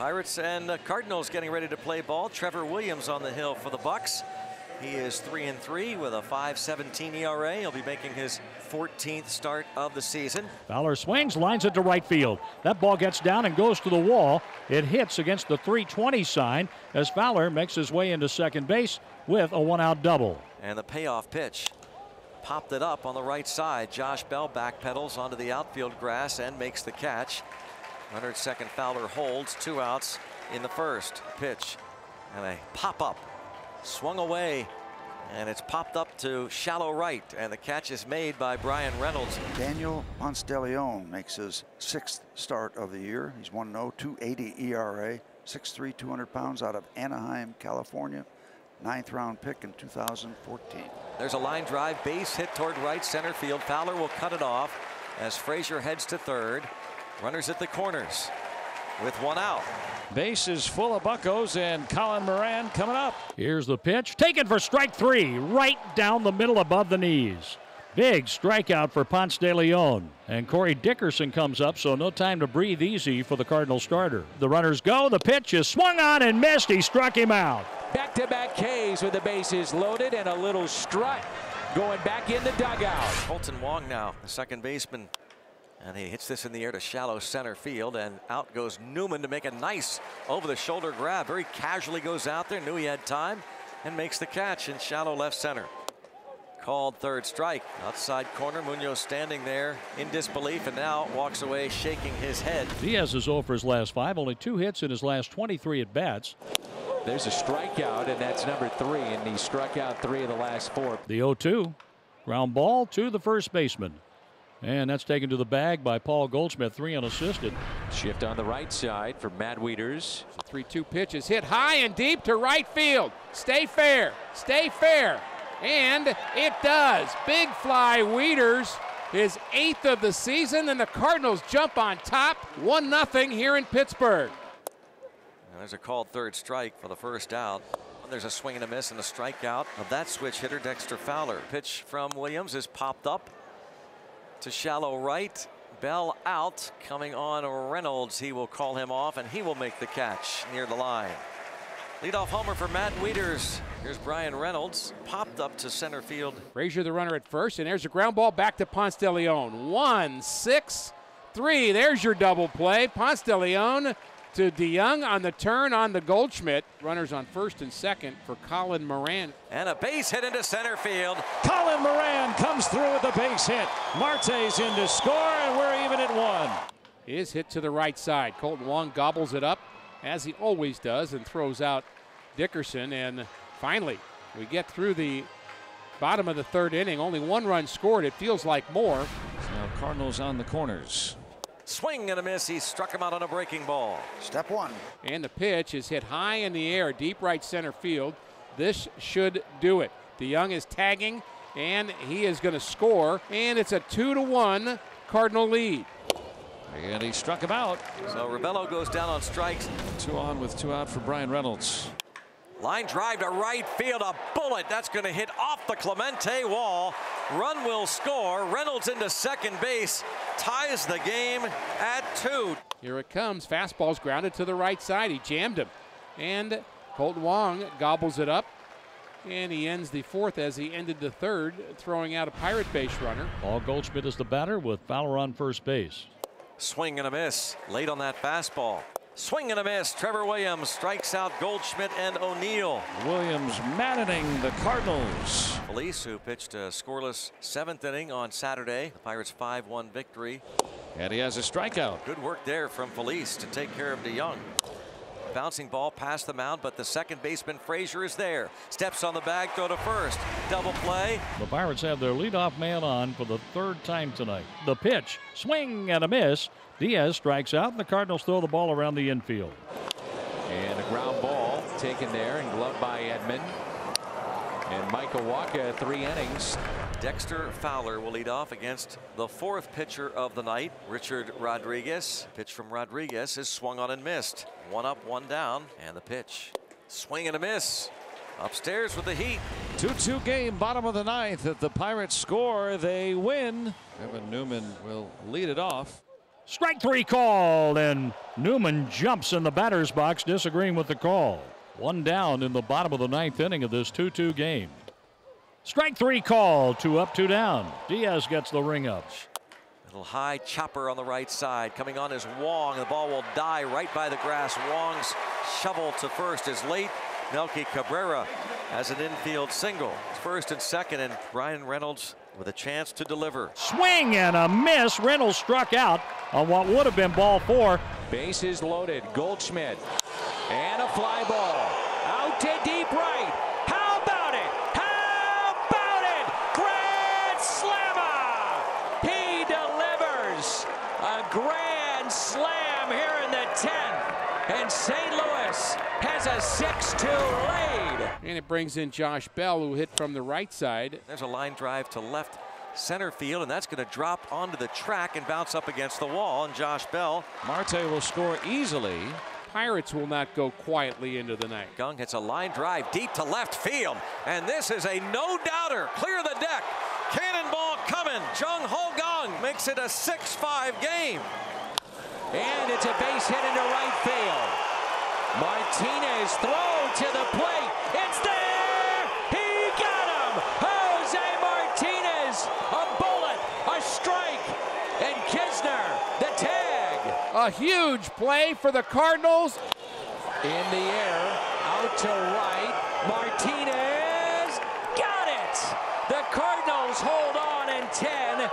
Pirates and Cardinals getting ready to play ball. Trevor Williams on the hill for the Bucs. He is 3 and 3 with a 5.17 ERA. He'll be making his 14th start of the season. Fowler swings, lines it to right field. That ball gets down and goes to the wall. It hits against the 320 sign as Fowler makes his way into second base with a one out double. And the payoff pitch popped it up on the right side. Josh Bell backpedals onto the outfield grass and makes the catch. Runner at second, Fowler holds two outs in the first pitch. And a pop up swung away and it's popped up to shallow right and the catch is made by Bryan Reynolds. Daniel Ponce de Leon makes his sixth start of the year. He's 1-0, 280 ERA, 6'3", 200 pounds out of Anaheim, California. Ninth round pick in 2014. There's a line drive base hit toward right center field. Fowler will cut it off as Frazier heads to third. Runners at the corners with one out. Base is full of Buccos and Colin Moran coming up. Here's the pitch. Taken for strike three. Right down the middle above the knees. Big strikeout for Ponce de Leon. And Corey Dickerson comes up, so no time to breathe easy for the Cardinal starter. The runners go. The pitch is swung on and missed. He struck him out. Back to back K's with the bases loaded and a little strut going back in the dugout. Kolten Wong now, the second baseman, and he hits this in the air to shallow center field and out goes Newman to make a nice over the shoulder grab. Very casually goes out there, knew he had time and makes the catch in shallow left center. Called third strike. Outside corner, Munoz standing there in disbelief and now walks away shaking his head. Diaz is over his last five, only two hits in his last 23 at bats. There's a strikeout, and that's number three, and he struck out three of the last four. The 0 2. Ground ball to the first baseman. And that's taken to the bag by Paul Goldschmidt, three unassisted. Shift on the right side for Matt Wieters. 3 2 pitches hit high and deep to right field. Stay fair. Stay fair. And it does. Big fly Wieters, his eighth of the season, and the Cardinals jump on top 1 0 here in Pittsburgh. There's a called third strike for the first out. There's a swing and a miss and a strikeout of that switch hitter Dexter Fowler. Pitch from Williams is popped up to shallow right. Bell out coming on Reynolds. He will call him off and he will make the catch near the line. Leadoff homer for Matt Wieters. Here's Bryan Reynolds popped up to center field. Frazier the runner at first and there's a ground ball back to Ponce de Leon. One, six, three. There's your double play. Ponce de Leon to DeJong on the turn on the Goldschmidt. Runners on first and second for Colin Moran. And a base hit into center field. Colin Moran comes through with the base hit. Marte's in to score, and we're even at one. Is hit to the right side. Kolten Wong gobbles it up, as he always does, and throws out Dickerson. And finally, we get through the bottom of the third inning. Only one run scored. It feels like more. Now Cardinals on the corners. Swing and a miss. He struck him out on a breaking ball. Step one. And the pitch is hit high in the air, deep right center field. This should do it. DeJong is tagging, and he is going to score. And it's a two to one Cardinal lead. And he struck him out. So Ravelo goes down on strikes. Two on with two out for Bryan Reynolds. Line drive to right field. A bullet that's going to hit off the Clemente wall. Run will score. Reynolds into second base. Ties the game at two. Here it comes. Fastball's grounded to the right side. He jammed him. And Kolten Wong gobbles it up. And he ends the fourth as he ended the third, throwing out a pirate base runner. Paul Goldschmidt is the batter with Fowler on first base. Swing and a miss. Late on that fastball. Swing and a miss. Trevor Williams strikes out Goldschmidt and O'Neill. Williams maddening the Cardinals. Feliz, who pitched a scoreless seventh inning on Saturday. The Pirates 5-1 victory. And he has a strikeout. Good work there from Feliz to take care of DeJong. Bouncing ball past the mound, but the second baseman Frazier is there. Steps on the bag, throw to first. Double play. The Pirates have their leadoff man on for the third time tonight. The pitch, swing and a miss. Diaz strikes out, and the Cardinals throw the ball around the infield. And a ground ball taken there and gloved by Edman. And Michael Wacha, three innings. Dexter Fowler will lead off against the fourth pitcher of the night, Richard Rodriguez. Pitch from Rodriguez is swung on and missed. One up, one down, and the pitch. Swing and a miss. Upstairs with the heat. 2-2 game, bottom of the ninth. If the Pirates score, they win. Kevin Newman will lead it off. Strike three called, and Newman jumps in the batter's box, disagreeing with the call. One down in the bottom of the ninth inning of this 2 2 game. Strike three call, two up, two down. Diaz gets the ring ups. Little high chopper on the right side. Coming on is Wong. The ball will die right by the grass. Wong's shovel to first is late. Melky Cabrera has an infield single. First and second, and Bryan Reynolds with a chance to deliver. Swing and a miss. Reynolds struck out on what would have been ball four. Bases loaded. Goldschmidt. And a fly ball. Out to deep right. How about it? How about it? Grand slammer! He delivers a grand slam here in the 10th. And St. Louis has a 6-2 lead. And it brings in Josh Bell, who hit from the right side. There's a line drive to left center field, and that's going to drop onto the track and bounce up against the wall. And Josh Bell. Marte will score easily. Pirates will not go quietly into the night. Kang hits a line drive deep to left field, and this is a no-doubter. Clear the deck. Cannonball coming. Jung Ho Kang makes it a 6-5 game. And it's a base hit into right field. Martinez throw to the plate. It's there. He got him. Jose Martinez. A bullet. A strike. And Knizner, the tag. A huge play for the Cardinals. In the air. Out to right. Martinez. Got it. The Cardinals hold on in 10.